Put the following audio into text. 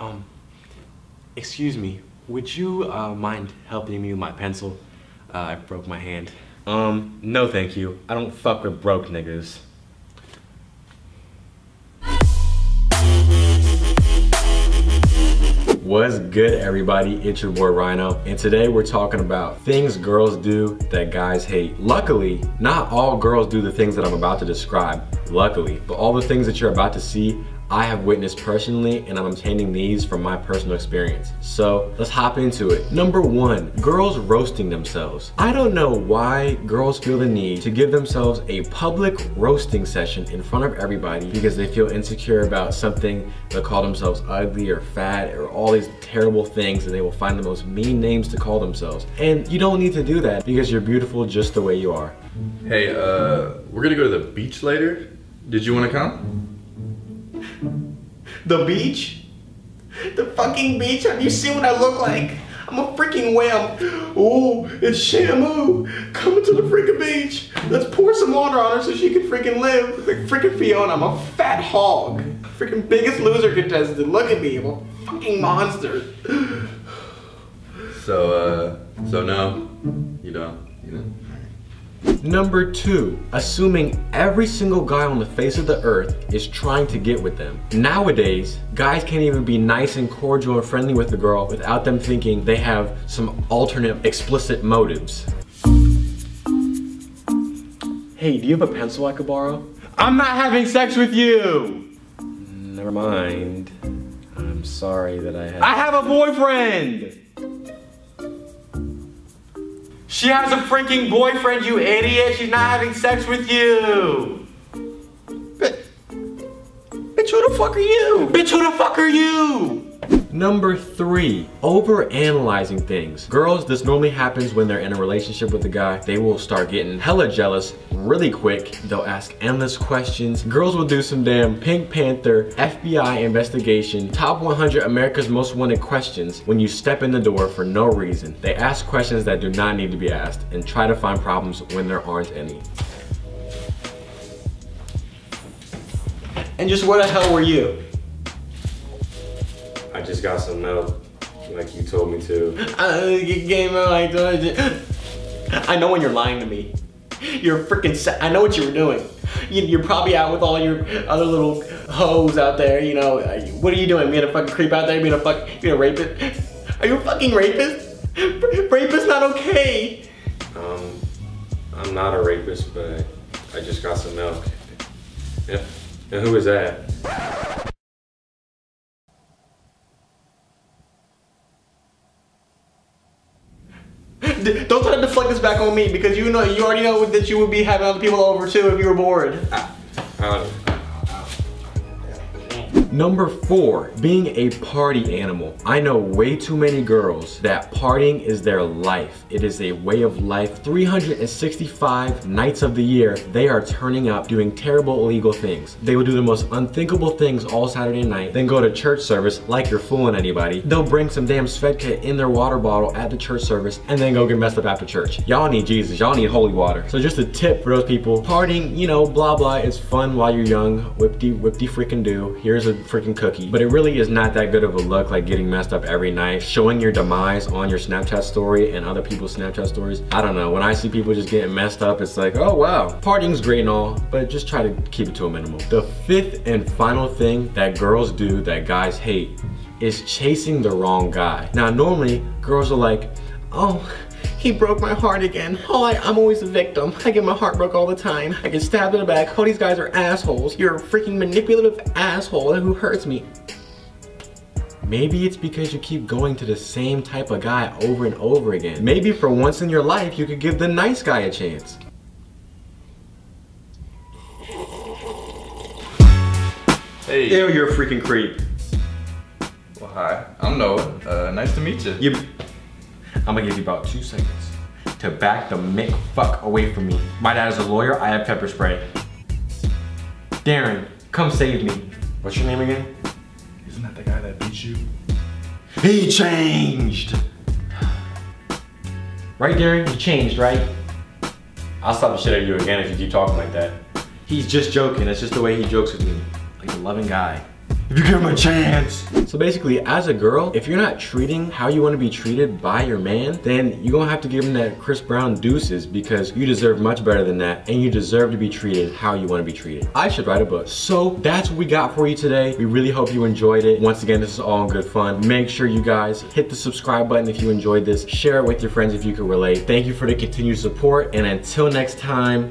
Um, excuse me, would you uh, mind helping me with my pencil? Uh, I broke my hand. Um, no thank you. I don't fuck with broke niggas. What's good everybody, it's your boy Rhino, and today we're talking about things girls do that guys hate. Luckily, not all girls do the things that I'm about to describe, luckily, but all the things that you're about to see I have witnessed personally and I'm obtaining these from my personal experience. So let's hop into it. Number one, girls roasting themselves. I don't know why girls feel the need to give themselves a public roasting session in front of everybody because they feel insecure about something they call themselves ugly or fat or all these terrible things and they will find the most mean names to call themselves. And you don't need to do that because you're beautiful just the way you are. Hey, uh, we're gonna go to the beach later. Did you wanna come? The beach? The fucking beach? Have you seen what I look like? I'm a freaking whale. Oh, it's Shamu. Coming to the freaking beach. Let's pour some water on her so she can freaking live. Like freaking Fiona, I'm a fat hog. Freaking biggest loser contestant. Look at me, I'm a fucking monster. So, uh, so no, you don't, you know? Number two, assuming every single guy on the face of the earth is trying to get with them. Nowadays, guys can't even be nice and cordial and friendly with a girl without them thinking they have some alternate explicit motives. Hey, do you have a pencil I could borrow? I'm not having sex with you. Never mind. I'm sorry that I have. I have a boyfriend. She has a freaking boyfriend, you idiot. She's not having sex with you. Bitch, bitch, who the fuck are you? Bitch, who the fuck are you? Number three, over-analyzing things. Girls, this normally happens when they're in a relationship with a guy. They will start getting hella jealous really quick. They'll ask endless questions. Girls will do some damn Pink Panther, FBI investigation, top 100 America's most wanted questions when you step in the door for no reason. They ask questions that do not need to be asked and try to find problems when there aren't any. And just where the hell were you? I just got some milk, like you told me to. Uh, you gave me like I know when you're lying to me. You're freaking. I know what you were doing. You, are probably out with all your other little hoes out there. You know, uh, what are you doing? Being a fucking creep out there? Being a fuck? Being a rapist? Are you a fucking rapist? Rapist not okay. Um, I'm not a rapist, but I just got some milk. Yeah. And who is that? Don't try to deflect this back on me because you know you already know that you would be having other people over too if you were bored. Uh, Number four, being a party animal. I know way too many girls that partying is their life. It is a way of life. 365 nights of the year, they are turning up doing terrible illegal things. They will do the most unthinkable things all Saturday night, then go to church service like you're fooling anybody. They'll bring some damn Svedka in their water bottle at the church service and then go get messed up after church. Y'all need Jesus, y'all need holy water. So just a tip for those people, partying, you know, blah blah, it's fun while you're young. Whipty, whipty freaking do. Here's a freaking cookie. But it really is not that good of a look like getting messed up every night. Showing your demise on your Snapchat story and other people's Snapchat stories. I don't know, when I see people just getting messed up, it's like, oh wow. Partying's great and all, but just try to keep it to a minimum. The fifth and final thing that girls do that guys hate is chasing the wrong guy. Now normally, girls are like, oh, he broke my heart again. Oh, I, am always a victim. I get my heart broke all the time. I get stabbed in the back. Oh, these guys are assholes. You're a freaking manipulative asshole who hurts me. Maybe it's because you keep going to the same type of guy over and over again. Maybe for once in your life, you could give the nice guy a chance. Hey. Ew, you're a freaking creep. Well, hi. I'm Noah. Uh, nice to meet you. You I'm gonna give you about two seconds to back the Mick fuck away from me. My dad is a lawyer, I have pepper spray. Darren, come save me. What's your name again? Isn't that the guy that beat you? He changed! Right, Darren? He changed, right? I'll stop the shit out of you again if you keep talking like that. He's just joking, that's just the way he jokes with me. Like a loving guy. If you give him a chance. So basically, as a girl, if you're not treating how you want to be treated by your man, then you're gonna have to give him that Chris Brown deuces because you deserve much better than that and you deserve to be treated how you want to be treated. I should write a book. So that's what we got for you today. We really hope you enjoyed it. Once again, this is all good fun. Make sure you guys hit the subscribe button if you enjoyed this. Share it with your friends if you can relate. Thank you for the continued support. And until next time,